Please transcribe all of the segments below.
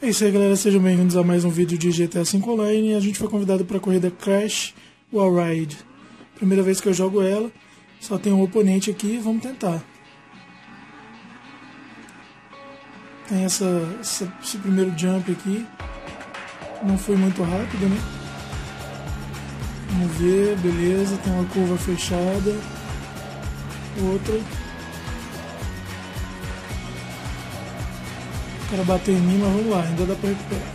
É isso aí, galera. Sejam bem-vindos a mais um vídeo de GTA V Online. A gente foi convidado para a corrida Crash Wall Ride. Primeira vez que eu jogo ela. Só tem um oponente aqui. Vamos tentar. Tem essa, essa, esse primeiro jump aqui. Não foi muito rápido, né? Vamos ver, beleza. Tem uma curva fechada. Outra. Cara bateu em mim, mas vamos lá, ainda dá pra recuperar.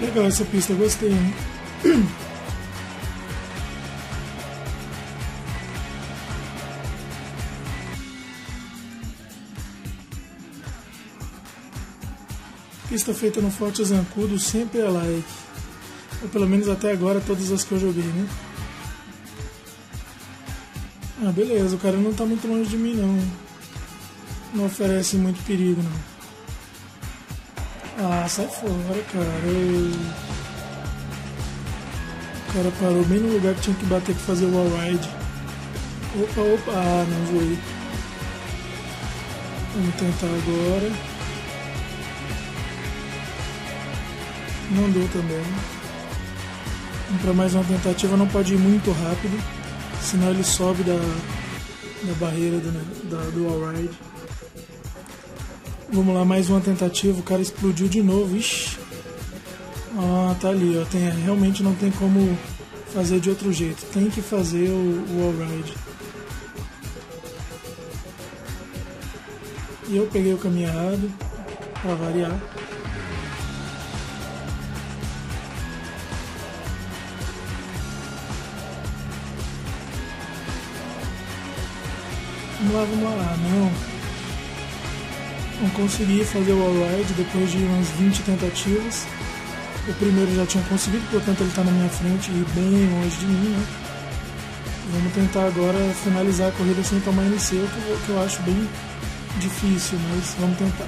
Legal essa pista, gostei, hein? Pista feita no Forte Zancudo sempre é like. Ou pelo menos até agora todas as que eu joguei, né? Ah, beleza, o cara não tá muito longe de mim não. Não oferece muito perigo não. Ah, sai fora, cara. O cara parou bem no lugar que tinha que bater que fazer o wall ride. Opa, opa. Ah, não voei. Vamos tentar agora. Não deu também. Vamos para mais uma tentativa. Não pode ir muito rápido. Senão ele sobe da, da barreira do, da, do wall ride. Vamos lá, mais uma tentativa. O cara explodiu de novo. Ixi. Ah, tá ali, ó. Tem, realmente não tem como fazer de outro jeito. Tem que fazer o, o all-ride. E eu peguei o caminho errado, para variar. Vamos lá, vamos lá. Não. Não consegui fazer o all-ride depois de umas 20 tentativas. O primeiro já tinha conseguido, portanto ele está na minha frente e bem longe de mim. Né? Vamos tentar agora finalizar a corrida sem tomar NC, que, eu, que eu acho bem difícil, mas vamos tentar.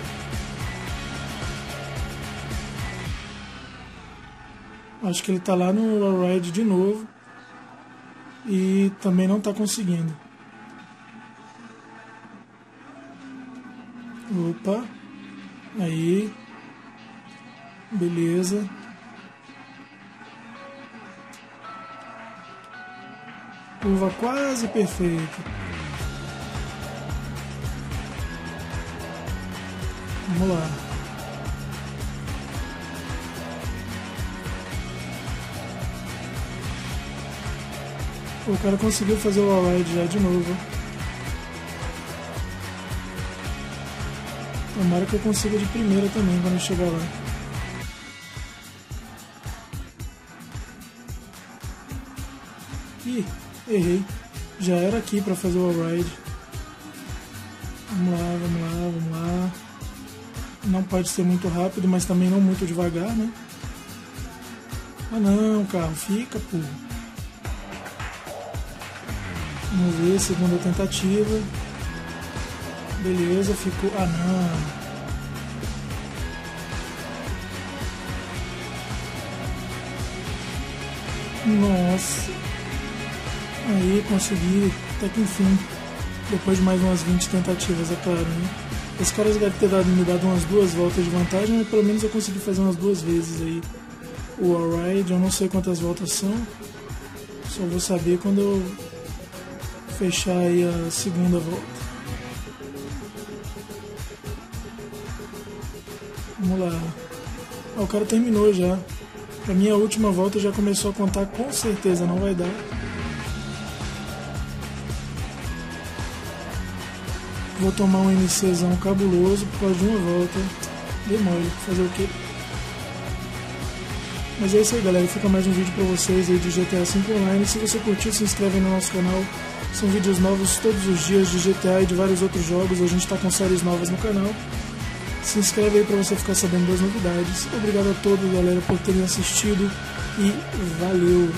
Acho que ele está lá no all-ride de novo e também não está conseguindo. Opa. Aí. Beleza. Curva quase perfeita. Vamos lá. O cara conseguiu fazer o all-ride já de novo. Tomara que eu consiga de primeira também quando eu chegar lá. Ih, errei. Já era aqui para fazer o ride. Vamos lá, vamos lá, vamos lá. Não pode ser muito rápido, mas também não muito devagar, né? Ah não, carro, fica, pô. Vamos ver, segunda tentativa. Beleza, ficou. Ah não. Nossa. Aí consegui, até que enfim. Depois de mais umas 20 tentativas, é claro, né? Os caras devem ter dado, me dado umas duas voltas de vantagem, mas pelo menos eu consegui fazer umas duas vezes aí o all-ride. Eu não sei quantas voltas são. Só vou saber quando eu fechar aí a segunda volta. Vamos lá. Ah, o cara terminou já. Pra minha última volta já começou a contar, com certeza não vai dar. Vou tomar um MCzão cabuloso por causa de uma volta. Demole, fazer o quê? Mas é isso aí galera, fica mais um vídeo pra vocês aí de GTA V Online. Se você curtiu, se inscreve no nosso canal. São vídeos novos todos os dias de GTA e de vários outros jogos. A gente tá com séries novas no canal. Se inscreve aí para você ficar sabendo das novidades. Obrigado a todos, galera, por terem assistido e valeu!